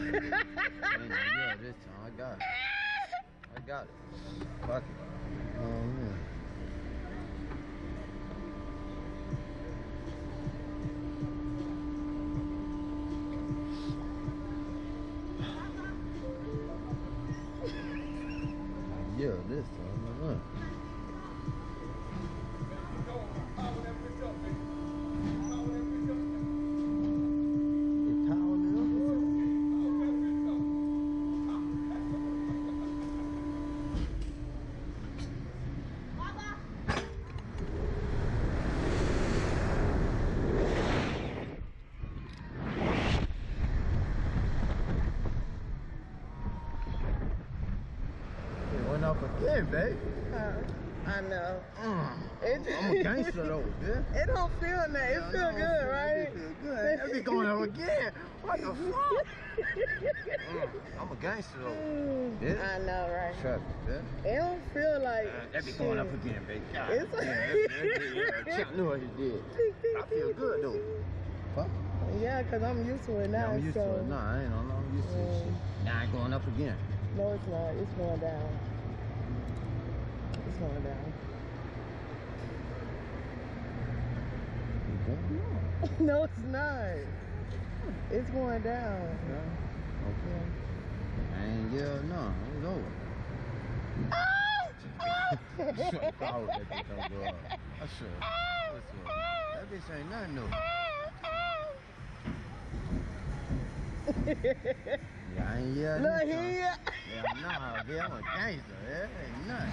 Yeah this time. I got it. I got it. Fuck it. Oh man. Yeah, this time. I know. It's toweling up. Up again, babe. I know. Mm. It, I'm a gangster though, yeah. It don't feel nice. It feel good, right? It feel good. That be going up again. What the fuck? Mm, I'm a gangster though. Yeah. I know, right? Trust me, yeah. It don't feel like Uh, that be going up again, baby. God, It's- yeah, that- that- yeah, Chuck knew what he did. I feel good though. Fuck. Yeah, cause I'm used to it Yeah, now. I'm used so to it. Nah, I ain't no I'm used to this shit. Now I ain't going up again. no, it's not. It's going down. It's going down. Okay. no, it's not. It's going down. Okay. I ain't yeah, no, it's over. I hope that bitch don't. I should. That bitch ain't nothing new. Yeah, I ain't yeah. Look here. Yeah, nah, bitch, I'm a gangster. Yeah, ain't nothing.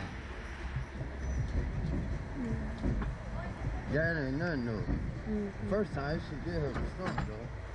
Mm-hmm. That ain't nothing new. Mm-hmm. First time, she did her stuff though.